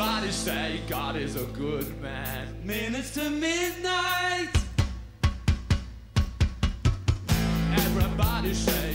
Everybody say God is a good man. Minutes to midnight. Everybody say